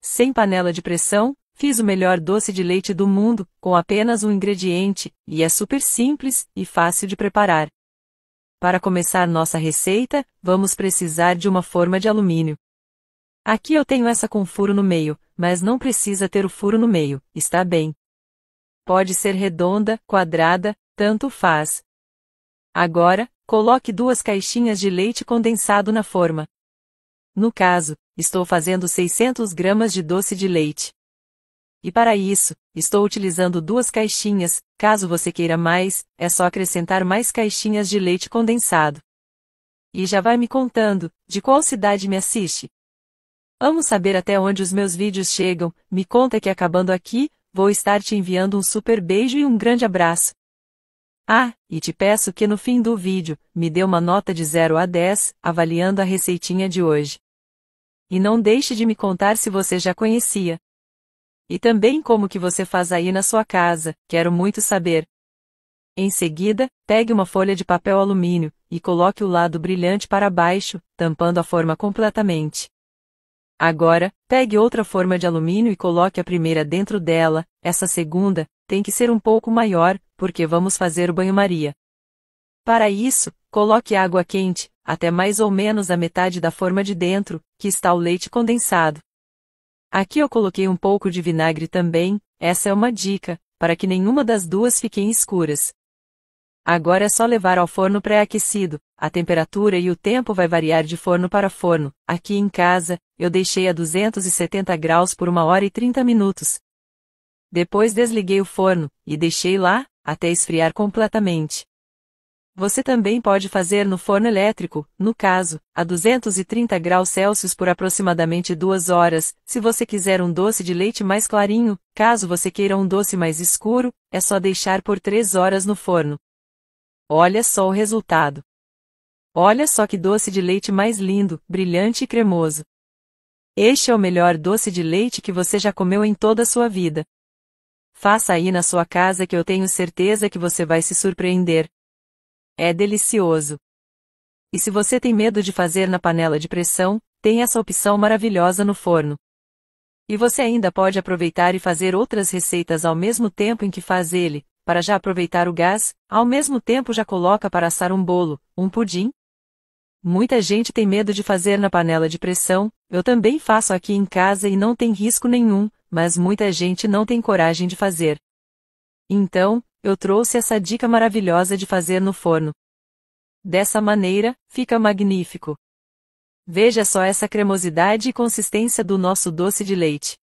sem panela de pressão, fiz o melhor doce de leite do mundo, com apenas um ingrediente, e é super simples e fácil de preparar. Para começar nossa receita, vamos precisar de uma forma de alumínio. Aqui eu tenho essa com furo no meio, mas não precisa ter o furo no meio, está bem. Pode ser redonda, quadrada, tanto faz. Agora, coloque duas caixinhas de leite condensado na forma. No caso, estou fazendo 600 gramas de doce de leite. E para isso, estou utilizando duas caixinhas, caso você queira mais, é só acrescentar mais caixinhas de leite condensado. E já vai me contando, de qual cidade me assiste? Amo saber até onde os meus vídeos chegam, me conta que acabando aqui, vou estar te enviando um super beijo e um grande abraço. Ah, e te peço que no fim do vídeo, me dê uma nota de 0 a 10, avaliando a receitinha de hoje. E não deixe de me contar se você já conhecia. E também como que você faz aí na sua casa, quero muito saber. Em seguida, pegue uma folha de papel alumínio, e coloque o lado brilhante para baixo, tampando a forma completamente. Agora, pegue outra forma de alumínio e coloque a primeira dentro dela, essa segunda, tem que ser um pouco maior, porque vamos fazer o banho-maria. Para isso, coloque água quente, até mais ou menos a metade da forma de dentro, que está o leite condensado. Aqui eu coloquei um pouco de vinagre também, essa é uma dica, para que nenhuma das duas fiquem escuras. Agora é só levar ao forno pré-aquecido, a temperatura e o tempo vai variar de forno para forno. Aqui em casa, eu deixei a 270 graus por 1 hora e 30 minutos. Depois desliguei o forno, e deixei lá, até esfriar completamente. Você também pode fazer no forno elétrico, no caso, a 230 graus Celsius por aproximadamente 2 horas. Se você quiser um doce de leite mais clarinho, caso você queira um doce mais escuro, é só deixar por 3 horas no forno. Olha só o resultado. Olha só que doce de leite mais lindo, brilhante e cremoso. Este é o melhor doce de leite que você já comeu em toda a sua vida. Faça aí na sua casa que eu tenho certeza que você vai se surpreender. É delicioso. E se você tem medo de fazer na panela de pressão, tem essa opção maravilhosa no forno. E você ainda pode aproveitar e fazer outras receitas ao mesmo tempo em que faz ele, para já aproveitar o gás, ao mesmo tempo já coloca para assar um bolo, um pudim? Muita gente tem medo de fazer na panela de pressão, eu também faço aqui em casa e não tem risco nenhum, mas muita gente não tem coragem de fazer. Então, eu trouxe essa dica maravilhosa de fazer no forno. Dessa maneira, fica magnífico. Veja só essa cremosidade e consistência do nosso doce de leite.